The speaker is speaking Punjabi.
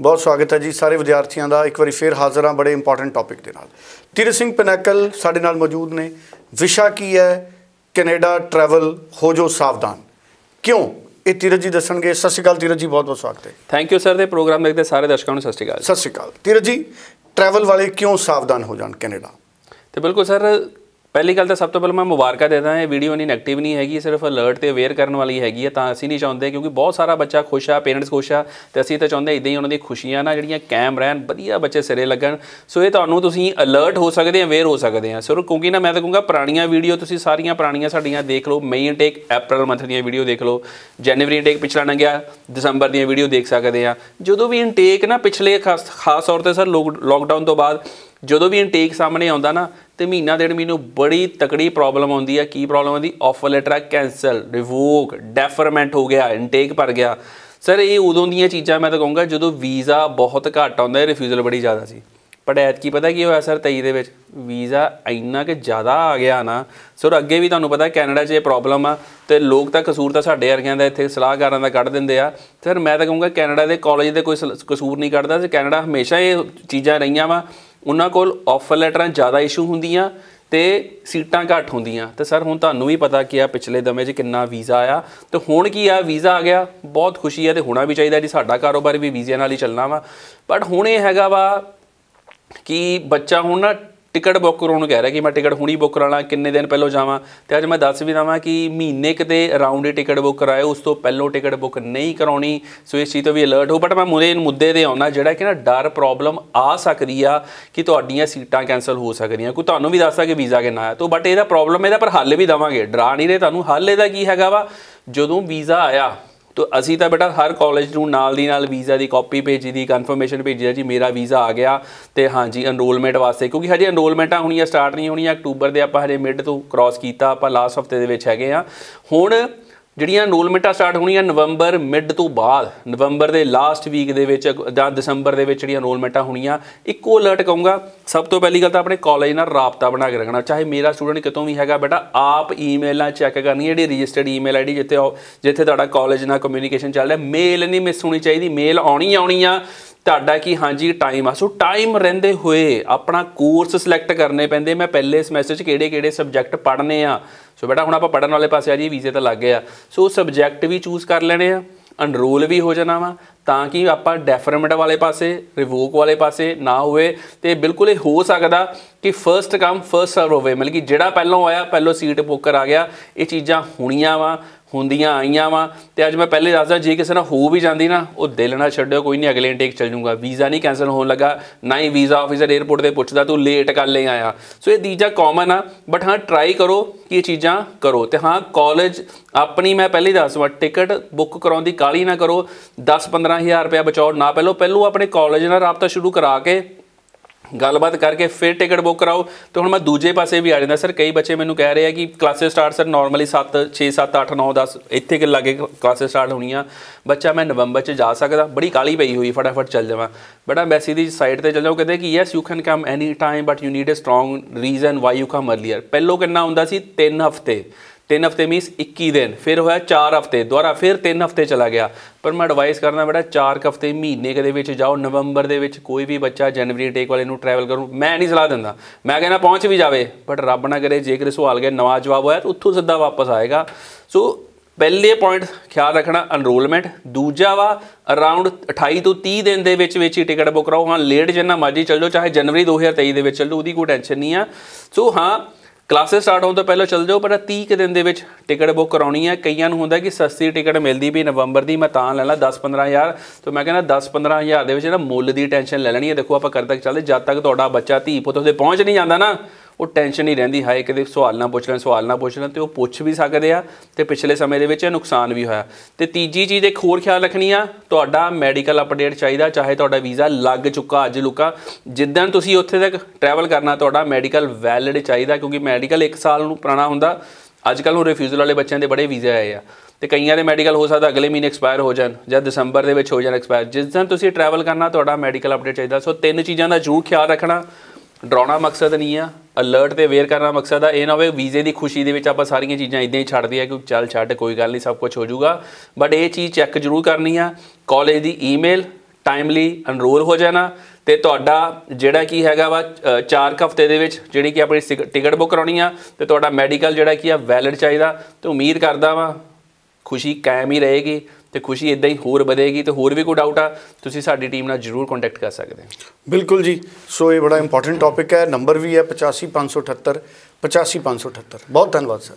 ਬਹੁਤ ਸਵਾਗਤ ਹੈ ਜੀ ਸਾਰੇ ਵਿਦਿਆਰਥੀਆਂ ਦਾ। ਇੱਕ ਵਾਰੀ ਫੇਰ ਹਾਜ਼ਰ ਹਾਂ ਬੜੇ ਇੰਪੋਰਟੈਂਟ ਟੌਪਿਕ ਦੇ ਨਾਲ। ਤੀਰਥ ਸਿੰਘ ਪਿਨੈਕਲ ਸਾਡੇ ਨਾਲ ਮੌਜੂਦ ਨੇ। ਵਿਸ਼ਾ ਕੀ ਹੈ? ਕੈਨੇਡਾ ਟਰੈਵਲ ਹੋ ਜੋ ਸਾਵਧਾਨ। ਕਿਉਂ? ਇਹ ਤੀਰਥ ਜੀ ਦੱਸਣਗੇ। ਸਤਿ ਸ਼੍ਰੀ ਅਕਾਲ ਤੀਰਥ ਜੀ ਬਹੁਤ ਬਹੁਤ ਸਵਾਗਤ ਹੈ। ਥੈਂਕ ਯੂ ਸਰ ਦੇ ਪ੍ਰੋਗਰਾਮ ਦੇਖਦੇ ਸਾਰੇ ਦਰਸ਼ਕਾਂ ਨੂੰ ਸਤਿ ਸ਼੍ਰੀ ਅਕਾਲ। ਸਤਿ ਸ਼੍ਰੀ ਅਕਾਲ। ਤੀਰਥ ਜੀ ਟਰੈਵਲ ਵਾਲੇ ਕਿਉਂ ਸਾਵਧਾਨ ਹੋ ਜਾਣ ਕੈਨੇਡਾ? ਤੇ ਬਿਲਕੁਲ ਸਰ ਪਹਿਲੀ ਗੱਲ ਤਾਂ ਸਭ ਤੋਂ ਪਹਿਲਾਂ ਮੈਂ ਮੁਬਾਰਕਾਂ ਦੇਦਾ ਇਹ ਵੀਡੀਓ ਨਹੀਂ ਨੈਗੇਟਿਵ ਨਹੀਂ ਹੈਗੀ ਸਿਰਫ ਅਲਰਟ ਤੇ ਅਵੇਅਰ ਕਰਨ ਵਾਲੀ ਹੈਗੀ ਹੈ ਤਾਂ ਅਸੀਂ ਨਹੀਂ ਚਾਹੁੰਦੇ ਕਿਉਂਕਿ ਬਹੁਤ ਸਾਰਾ ਬੱਚਾ ਖੁਸ਼ ਆ ਪੇਰੈਂਟਸ ਖੁਸ਼ ਆ, ਤੇ ਅਸੀਂ ਤਾਂ ਚਾਹੁੰਦੇ ਇਦਾਂ ਹੀ ਉਹਨਾਂ ਦੀ ਖੁਸ਼ੀਆਂ ਨਾ ਜਿਹੜੀਆਂ ਕਾਇਮ ਰਹਿਣ, ਵਧੀਆ ਬੱਚੇ ਸਿਰੇ ਲੱਗਣ। ਸੋ ਇਹ ਤੁਹਾਨੂੰ ਤੁਸੀਂ ਅਲਰਟ ਹੋ ਸਕਦੇ ਆ ਅਵੇਅਰ ਹੋ ਸਕਦੇ ਆ। ਸੋ ਕਿਉਂਕਿ ਨਾ ਮੈਂ ਤਾਂ ਕਹੂੰਗਾ ਪੁਰਾਣੀਆਂ ਵੀਡੀਓ ਤੁਸੀਂ ਸਾਰੀਆਂ ਪੁਰਾਣੀਆਂ ਸਾਡੀਆਂ ਦੇਖ ਲਓ ਮਈ ਇਨਟੇਕ ਅਪ੍ਰੈਲ ਮੰਥ ਦੀਆਂ ਵੀਡੀਓ ਦੇਖ ਲਓ ਜਨਵਰੀ ਇਨਟੇਕ ਪਿਛਲਾ ਲੰਘਿਆ ਦਸੰਬਰ ਦੀਆਂ ਵੀਡੀਓ ਦੇਖ ਸਕਦੇ ਆ। ਜਦੋਂ ਵੀ ਇਨਟੇਕ ਨਾ ਪਿਛਲੇ ਖਾਸ ਖਾਸ ਤੌਰ ਤੇ ਸਰ ਲੋਕਡਾਊਨ ਤੋਂ ਬਾਅਦ ਜਦੋਂ ਵੀ ਇਨਟੇਕ ਸਾਹਮਣੇ ਆਉਂਦਾ ਨਾ, ਤੇ ਮਹੀਨਾ ਡੇਢ ਮਹੀਨੇ ਬੜੀ ਤਕੜੀ ਪ੍ਰੋਬਲਮ ਆਉਂਦੀ ਹੈ ਕੀ ਪ੍ਰੋਬਲਮ ਆਉਂਦੀ? Offer letter cancel revoke deferment ਹੋ ਗਿਆ ਇਨਟੇਕ ਭਰ ਗਿਆ। ਸਰ ਇਹ ਉਦੋਂ ਦੀਆਂ ਚੀਜ਼ਾਂ ਮੈਂ ਤਾਂ ਕਹੂੰਗਾ ਜਦੋਂ ਵੀਜ਼ਾ ਬਹੁਤ ਘੱਟ ਆਉਂਦਾ ਹੈ ਰਿਫਿਊਜ਼ਲ ਬੜੀ ਜ਼ਿਆਦਾ ਸੀ। ਪਰ ਐਤ ਕੀ ਪਤਾ ਕੀ ਹੋਇਆ ਸਰ 23 ਦੇ ਵਿੱਚ? ਵੀਜ਼ਾ ਇੰਨਾ ਕਿ ਜ਼ਿਆਦਾ ਆ ਗਿਆ ਨਾ। ਸਰ ਅੱਗੇ ਵੀ ਤੁਹਾਨੂੰ ਪਤਾ ਕੈਨੇਡਾ 'ਚ ਇਹ ਪ੍ਰੋਬਲਮ ਆ, ਤੇ ਲੋਕ ਤਾਂ ਕਸੂਰ ਤਾਂ ਸਾਡੇ ਵਰਗਿਆਂ ਦਾ ਇੱਥੇ ਸਲਾਹਕਾਰਾਂ ਦਾ ਕੱਢ ਦਿੰਦੇ ਆ। ਸਰ ਮੈਂ ਤਾਂ ਕਹੂੰਗਾ ਕੈਨੇਡਾ ਦੇ ਕਾਲਜ ਦੇ ਕੋਈ ਕਸੂਰ ਨਹੀਂ ਕੱਢਦਾ, ਤੇ ਕੈਨੇਡਾ ਹਮੇਸ਼ਾ ਇਹ ਚੀਜ਼ਾਂ ਰਹੀਆਂ ਵਾ। ਉਹਨਾਂ ਕੋਲ ਆਫਰ ਲੈਟਰਾਂ ਜ਼ਿਆਦਾ ਇਸ਼ੂ ਹੁੰਦੀਆਂ ਤੇ ਸੀਟਾਂ ਘੱਟ ਹੁੰਦੀਆਂ। ਤੇ ਸਰ ਹੁਣ ਤੁਹਾਨੂੰ ਵੀ ਪਤਾ ਕਿ ਆ ਪਿਛਲੇ ਦਮੇ 'ਚ ਕਿੰਨਾ ਵੀਜ਼ਾ ਆਇਆ। ਤੇ ਹੁਣ ਕੀ ਆ ਵੀਜ਼ਾ ਆ ਗਿਆ, ਬਹੁਤ ਖੁਸ਼ੀ ਆ ਤੇ ਹੋਣਾ ਵੀ ਚਾਹੀਦਾ ਜੀ, ਸਾਡਾ ਕਾਰੋਬਾਰ ਵੀ ਵੀਜ਼ੇ ਨਾਲ ਹੀ ਚੱਲਣਾ ਵਾ। ਬਟ ਹੁਣ ਇਹ ਹੈਗਾ ਵਾ ਕਿ ਬੱਚਾ ਹੁਣ ਨਾ ਟਿਕਟ ਬੁੱਕ ਕਰਾਉਣ ਨੂੰ ਕਹਿ ਰਿਹਾ ਕਿ ਮੈਂ ਟਿਕਟ ਹੁਣੀ ਬੁੱਕ ਕਰਾਣਾ ਕਿੰਨੇ ਦਿਨ ਪਹਿਲਾਂ ਜਾਵਾਂ। ਤੇ ਅੱਜ ਮੈਂ ਦੱਸ ਵੀ ਦਵਾਂ ਕਿ ਮਹੀਨੇ ਕਿਤੇ ਅਰਾਊਂਡ ਹੀ ਟਿਕਟ ਬੁੱਕ ਕਰਾਏ, ਉਸ ਤੋਂ ਪਹਿਲਾਂ ਟਿਕਟ ਬੁੱਕ ਨਹੀਂ ਕਰਾਉਣੀ। ਸੋ ਇਸ ਚੀਜ਼ ਤੋਂ ਵੀ ਅਲਰਟ ਹੋ ਬਟ ਮੈਂ ਮੁਰੇ ਮੁੱਦੇ ਤੇ ਆਉਣਾ, ਜਿਹੜਾ ਕਿ ਨਾ ਡਰ ਪ੍ਰੋਬਲਮ ਆ ਸਕਦੀ ਆ ਕਿ ਤੁਹਾਡੀਆਂ ਸੀਟਾਂ ਕੈਨਸਲ ਹੋ ਸਕਦੀਆਂ। ਕੋਈ ਤੁਹਾਨੂੰ ਵੀ ਦੱਸਦਾ ਕਿ ਵੀਜ਼ਾ ਕਿੰਨਾ ਆ, ਤੋਂ ਬਟ ਇਹਦਾ ਪ੍ਰੋਬਲਮ ਇਹਦਾ ਪਰ ਹੱਲ ਵੀ ਦਵਾਂਗੇ। ਡਰਾ ਨਹੀਂ ਰਹੇ ਤੁਹਾਨੂੰ। ਹੱਲ ਇਹਦਾ ਕੀ ਹੈਗਾ ਵਾ? ਜਦੋਂ ਵੀਜ਼ਾ ਆਇਆ ਤੋ ਅਸੀਂ ਤਾਂ ਬੇਟਾ ਹਰ ਕਾਲਜ ਨੂੰ ਨਾਲ ਦੀ ਨਾਲ ਵੀਜ਼ਾ ਦੀ ਕਾਪੀ ਭੇਜੀ ਦੀ ਕਨਫਰਮੇਸ਼ਨ ਭੇਜੀ ਜੀ, ਮੇਰਾ ਵੀਜ਼ਾ ਆ ਗਿਆ ਤੇ ਹਾਂਜੀ ਐਨਰੋਲਮੈਂਟ ਵਾਸਤੇ, ਕਿਉਂਕਿ ਹਜੇ ਐਨਰੋਲਮੈਂਟਾਂ ਹੋਣੀਆਂ ਸਟਾਰਟ ਨਹੀਂ ਹੋਣੀਆਂ, ਅਕਤੂਬਰ ਦੇ ਆਪਾਂ ਹਜੇ ਮਿਡ ਤੋਂ ਕ੍ਰਾਸ ਕੀਤਾ, ਆਪਾਂ ਲਾਸਟ ਹਫ਼ਤੇ ਦੇ ਵਿੱਚ ਹੈਗੇ ਆ ਹੁਣ ਜਿਹੜੀਆਂ ਐਨਰੋਲਮੈਂਟਾਂ ਸਟਾਰਟ ਹੋਣੀਆਂ ਨਵੰਬਰ ਮਿਡ ਤੋਂ ਬਾਅਦ, ਨਵੰਬਰ ਦੇ ਲਾਸਟ ਵੀਕ ਦੇ ਵਿੱਚ ਜਾਂ ਦਸੰਬਰ ਦੇ ਵਿੱਚ ਜਿਹੜੀਆਂ ਐਨਰੋਲਮੈਂਟਾਂ ਹੋਣੀਆਂ, ਇੱਕੋ ਅਲਰਟ ਕਹੂੰਗਾ, ਸਭ ਤੋਂ ਪਹਿਲੀ ਗੱਲ ਤਾਂ ਆਪਣੇ ਕਾਲਜ ਨਾਲ ਰਾਬਤਾ ਬਣਾ ਕੇ ਰੱਖਣਾ, ਚਾਹੇ ਮੇਰਾ ਸਟੂਡੈਂਟ ਕਿਤੋਂ ਵੀ ਹੈਗਾ, ਬੇਟਾ ਆਪ ਈਮੇਲਾਂ ਚੈੱਕ ਕਰਨੀ ਜਿਹੜੀ ਰਜਿਸਟਰਡ ਈਮੇਲ ਆਈਡੀ ਜਿੱਥੇ ਜਿੱਥੇ ਤੁਹਾਡਾ ਕਾਲਜ ਨਾਲ ਕਮਿਊਨੀਕੇਸ਼ਨ ਚੱਲ ਰਿਹਾ ਮੇਲ ਨਹੀਂ ਮਿਸ ਹੋਣੀ ਚਾਹੀਦੀ ਮੇਲ ਆਉਣੀ ਆਉਣੀ ਆ। ਤੁਹਾਡਾ ਕੀ? ਹਾਂਜੀ ਟਾਈਮ ਆ। ਸੋ ਟਾਈਮ ਰਹਿੰਦੇ ਹੋਏ ਆਪਣਾ ਕੋਰਸ ਸਿਲੈਕਟ ਕਰਨੇ ਪੈਂਦੇ। ਮੈਂ ਪਹਿਲੇ ਸਮੈਸਟਰ 'ਚ ਕਿਹੜੇ ਕਿਹੜੇ ਸਬਜੈਕਟ ਪੜ੍ਹਨੇ ਆ। ਸੋ ਬੇਟਾ, ਹੁਣ ਆਪਾਂ ਪੜਨ ਵਾਲੇ ਪਾਸੇ ਆ ਜੀ ਵੀਜ਼ੇ ਤਾਂ ਲੱਗ ਗਿਆ। ਸੋ ਸਬਜੈਕਟ ਵੀ ਚੂਜ਼ ਕਰ ਲੈਣੇ ਆ। ਅਨਰੋਲ ਵੀ ਹੋ ਜਾਣਾ ਵਾ। ਤਾਂ ਕਿ ਆਪਾਂ ਡੈਫਰਮੈਂਟ ਵਾਲੇ ਪਾਸੇ ਰਿਵੋਕ ਵਾਲੇ ਪਾਸੇ ਨਾ ਹੋਵੇ। ਤੇ ਬਿਲਕੁਲ ਇਹ ਹੋ ਸਕਦਾ ਕਿ ਫਰਸਟ ਕਮ ਫਰਸਟ ਸਰਵ ਹੋਵੇ। ਮਤਲਬ ਕਿ ਜਿਹੜਾ ਪਹਿਲਾਂ ਆਇਆ, ਪਹਿਲਾਂ ਸੀਟ ਬੁੱਕ ਕਰਾ ਗਿਆ। ਇਹ ਚੀਜ਼ਾਂ ਹੋਣੀਆਂ ਵਾ। ਹੁੰਦੀਆਂ ਆਈਆਂ ਵਾ। ਤੇ ਅੱਜ ਮੈਂ ਪਹਿਲੇ ਦੱਸਦਾ, ਜੇ ਕਿਸੇ ਨਾਲ ਹੋ ਵੀ ਜਾਂਦੀ ਨਾ, ਉਹ ਦਿਲ ਨਾ ਛੱਡਿਓ, ਕੋਈ ਨਹੀਂ, ਅਗਲੇ ਇਨਟੇਕ ਚੱਲ ਜੂਗਾ ਵੀਜ਼ਾ ਨਹੀਂ ਕੈਨਸਲ ਹੋਣ ਲੱਗਾ, ਨਾ ਹੀ ਵੀਜ਼ਾ ਆਫੀਸਰ 에어ਪੋਰਟ ਤੇ ਪੁੱਛਦਾ, ਤੂੰ ਲੇਟ ਕਰ ਲਈ ਆਇਆ? ਸੋ ਇਹ ਦੀਜਾ ਕਾਮਨ ਆ ਬਟ ਹਾਂ ਟਰਾਈ ਕਰੋ ਕਿ ਇਹ ਚੀਜ਼ਾਂ ਕਰੋ। ਤੇ ਹਾਂ ਕਾਲਜ ਆਪਣੀ ਮੈਂ ਪਹਿਲੇ ਦੱਸਵਾ ਟਿਕਟ ਬੁੱਕ ਕਰਾਉਣ ਦੀ ਕਾਲੀ ਨਾ ਕਰੋ। 10 15000 ਰੁਪਏ ਬਚਾਓ ਨਾ ਪਹਿਲੋ। ਪਹਿਲੋ ਆਪਣੇ ਕਾਲਜ ਨਾਲ ਰਾਬਤਾ ਸ਼ੁਰੂ ਕਰਾ ਕੇ ਗੱਲਬਾਤ ਕਰਕੇ ਫਿਰ ਟਿਕਟ ਬੁੱਕ ਕਰਾਓ। ਤੇ ਹੁਣ ਮੈਂ ਦੂਜੇ ਪਾਸੇ ਵੀ ਆ ਜਾਂਦਾ। ਸਰ, ਕਈ ਬੱਚੇ ਮੈਨੂੰ ਕਹਿ ਰਹੇ ਆ ਕਿ ਕਲਾਸਿਸ ਸਟਾਰਟ ਸਰ ਨਾਰਮਲੀ 7 6 7 8 9 10 ਇੱਥੇ ਕਿ ਲੱਗੇ ਕਲਾਸਿਸ ਸਟਾਰਟ ਹੋਣੀਆਂ। ਬੱਚਾ ਮੈਂ ਨਵੰਬਰ ਚ ਜਾ ਸਕਦਾ। ਬੜੀ ਕਾਲੀ ਪਈ ਹੋਈ ਫਟਾਫਟ ਚੱਲ ਜਾਵਾਂ। ਬੜਾ ਐਮਬੈਸੀ ਦੀ ਸਾਈਟ ਤੇ ਚੱਲ ਜਾਓ ਕਹਿੰਦੇ ਕਿ yes you can come any time but you need a strong reason why you come earlier ਪਹਿਲੋ ਕਿੰਨਾ ਹੁੰਦਾ ਸੀ? 3 ਹਫ਼ਤੇ। 3 ਹਫ਼ਤੇ ਮੀਨਸ 21 ਦਿਨ, ਫਿਰ ਹੋਇਆ 4 ਹਫ਼ਤੇ, ਦੁਬਾਰਾ ਫਿਰ 3 ਹਫ਼ਤੇ ਚਲਾ ਗਿਆ। ਪਰ ਮੈਂ ਐਡਵਾਈਸ ਕਰਨਾ ਬੜਾ 4 ਹਫ਼ਤੇ ਮਹੀਨੇ ਕਦੇ ਵਿੱਚ ਜਾਓ, ਨਵੰਬਰ ਦੇ ਵਿੱਚ ਕੋਈ ਵੀ ਬੱਚਾ ਜਨਵਰੀ ਟੇਕ ਵਾਲੇ ਨੂੰ ਟਰੈਵਲ ਕਰੂ ਮੈਂ ਨਹੀਂ ਸਲਾਹ ਦਿੰਦਾ। ਮੈਂ ਕਹਿੰਦਾ ਪਹੁੰਚ ਵੀ ਜਾਵੇ ਬਟ ਰੱਬ ਨਾ ਕਰੇ, ਜੇਕਰ ਸਵਾਲ ਗਿਆ, ਨਵਾਂ ਜਵਾਬ ਹੋਇਆ, ਤਾਂ ਉੱਥੋਂ ਸਿੱਧਾ ਵਾਪਸ ਆਏਗਾ। ਸੋ ਪਹਿਲੇ ਪੁਆਇੰਟ ਖਿਆਲ ਰੱਖਣਾ ਅਨਰੋਲਮੈਂਟ ਦੂਜਾ ਵਾ ਅਰਾਊਂਡ 28 ਤੋਂ 30 ਦਿਨ ਦੇ ਵਿੱਚ ਵਿੱਚ ਹੀ ਟਿਕਟ ਬੁੱਕ ਕਰਾਓ। ਹਾਂ ਲੇਟ ਜਿੰਨਾ ਮਰਜ਼ੀ ਚੱਲ ਜਾਓ, ਚਾਹੇ ਜਨਵਰੀ 2023 ਦੇ ਵਿੱਚ ਚੱਲ ਜਾਓ, ਉਹਦੀ ਕੋਈ ਟੈਨਸ਼ਨ ਨਹੀਂ ਆ। ਸੋ ਹਾਂ ਕਲਾਸਿਸ ਸਟਾਰਟ ਹੋਣ ਤੋਂ ਪਹਿਲਾਂ ਚੱਲ ਜਾਓ, ਪਰ 30 ਕਿ ਦਿਨ ਦੇ ਵਿੱਚ ਟਿਕਟ ਬੁੱਕ ਕਰਾਉਣੀ ਹੈ ਕਈਆਂ ਨੂੰ ਹੁੰਦਾ ਕਿ ਸਸਤੀ ਟਿਕਟ ਮਿਲਦੀ ਵੀ ਨਵੰਬਰ ਦੀ, ਮੈਂ ਤਾਂ ਲੈ ਲਾ 10 15000 ਤੋਂ ਮੈਂ ਕਹਿੰਦਾ 10 15000 ਦੇ ਵਿੱਚ ਨਾ ਮੁੱਲ ਦੀ ਟੈਨਸ਼ਨ ਲੈ ਲੈਣੀ ਹੈ ਦੇਖੋ ਆਪਾਂ ਕਰਦੇ ਚੱਲਦੇ, ਜਦ ਤੱਕ ਤੁਹਾਡਾ ਬੱਚਾ ਧੀ ਪੁੱਤ ਉਹਦੇ ਪਹੁੰਚ ਨਹੀਂ ਜਾਂਦਾ ਨਾ ਉਹ ਟੈਨਸ਼ਨ ਨਹੀਂ ਰਹਿੰਦੀ, ਹਾਏ ਕਿਤੇ ਸਵਾਲ ਨਾ ਪੁੱਛ ਲੈਣ, ਸਵਾਲ ਨਾ ਪੁੱਛ ਲੈਣ, ਤੇ ਉਹ ਪੁੱਛ ਵੀ ਸਕਦੇ ਆ, ਤੇ ਪਿਛਲੇ ਸਮੇਂ ਦੇ ਵਿੱਚ ਨੁਕਸਾਨ ਵੀ ਹੋਇਆ। ਤੇ ਤੀਜੀ ਚੀਜ਼ ਇੱਕ ਹੋਰ ਖਿਆਲ ਰੱਖਣੀ ਆ, ਤੁਹਾਡਾ ਮੈਡੀਕਲ ਅਪਡੇਟ ਚਾਹੀਦਾ, ਚਾਹੇ ਤੁਹਾਡਾ ਵੀਜ਼ਾ ਲੱਗ ਚੁੱਕਾ, ਅੱਜ ਲੁਕਾ। ਜਿੱਦਾਂ ਤੁਸੀਂ ਉੱਥੇ ਤੱਕ ਟਰੈਵਲ ਕਰਨਾ, ਤੁਹਾਡਾ ਮੈਡੀਕਲ ਵੈਲਿਡ ਚਾਹੀਦਾ, ਕਿਉਂਕਿ ਮੈਡੀਕਲ 1 ਸਾਲ ਨੂੰ ਪੁਰਾਣਾ ਹੁੰਦਾ। ਅੱਜ ਕੱਲ੍ਹ ਨੂੰ ਰਿਫਿਊਜ਼ਲ ਵਾਲੇ ਬੱਚਿਆਂ ਦੇ ਬੜੇ ਵੀਜ਼ੇ ਆਏ ਆ। ਤੇ ਕਈਆਂ ਦੇ ਮੈਡੀਕਲ ਹੋ ਸਕਦਾ, ਅਗਲੇ ਮਹੀਨੇ ਐਕਸਪਾਇਰ ਹੋ ਜਾਣ, ਜਾਂ ਦਸੰਬਰ ਦੇ ਵਿੱਚ ਹੋ ਜਾਣ ਐਕਸਪਾਇਰ ਜਿਸ ਦਿਨ ਤੁਸੀਂ ਟਰੈਵਲ ਕਰਨਾ, ਤੁਹਾਡਾ ਮੈਡੀਕਲ ਅਪਡੇਟ ਚਾਹੀਦਾ। ਸੋ ਤਿੰਨ ਚੀਜ਼ਾਂ ਦਾ ਜ਼ਰੂਰ ਖਿਆਲ ਰੱਖਣਾ। ਡਰਾਉਣਾ ਮਕਸਦ ਨਹੀਂ ਆ ਅਲਰਟ ਤੇ ਅਵੇਅਰ ਕਰਨਾ ਮਕਸਦ ਆ, ਇਹ ਨਾ ਹੋਵੇ ਵੀਜ਼ੇ ਦੀ ਖੁਸ਼ੀ ਦੇ ਵਿੱਚ ਆਪਾਂ ਸਾਰੀਆਂ ਚੀਜ਼ਾਂ ਇਦਾਂ ਹੀ ਛੱਡ ਦਈਏ ਕਿ ਚੱਲ ਛੱਡ, ਕੋਈ ਗੱਲ ਨਹੀਂ, ਸਭ ਕੁਝ ਹੋ ਜਾਊਗਾ। ਬਟ ਇਹ ਚੀਜ਼ ਚੈੱਕ ਜ਼ਰੂਰ ਕਰਨੀ ਆ ਕਾਲਜ ਦੀ ਈਮੇਲ ਟਾਈਮਲੀ ਅਨਰੋਲ ਹੋ ਜਾਣਾ ਤੇ ਤੁਹਾਡਾ ਜਿਹੜਾ ਕੀ ਹੈਗਾ ਵਾ 4 ਹਫ਼ਤੇ ਦੇ ਵਿੱਚ ਜਿਹੜੀ ਕਿ ਆਪਣੀ ਸਿਗ- ਟਿਕਟ ਬੁੱਕ ਕਰਾਉਣੀ ਆ ਤੇ ਤੁਹਾਡਾ ਮੈਡੀਕਲ ਜਿਹੜਾ ਕੀ ਆ ਵੈਲਿਡ ਚਾਹੀਦਾ ਤੇ ਉਮੀਦ ਕਰਦਾ ਵਾਂ ਖੁਸ਼ੀ ਕਾਇਮ ਹੀ ਰਹੇਗੀ। ਤੇ ਖੁਸ਼ੀ ਇਦਾਂ ਹੀ ਹੋਰ ਵਧੇਗੀ ਤੇ ਹੋਰ ਵੀ ਕੋਈ ਡਾਊਟ ਆ, ਤੁਸੀਂ ਸਾਡੀ ਟੀਮ ਨਾਲ ਜਰੂਰ ਕੰਟੈਕਟ ਕਰ ਸਕਦੇ ਹੋ। ਬਿਲਕੁਲ ਜੀ। ਸੋ ਇਹ ਬੜਾ ਇੰਪੋਰਟੈਂਟ ਟੌਪਿਕ ਹੈ। ਨੰਬਰ ਵੀ ਹੈ 85578 85578 ਬਹੁਤ ਧੰਨਵਾਦ ਸਰ